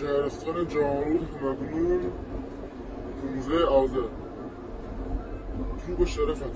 شهرستان جامعوب مبنون 15 آذر. تو به شرفتون.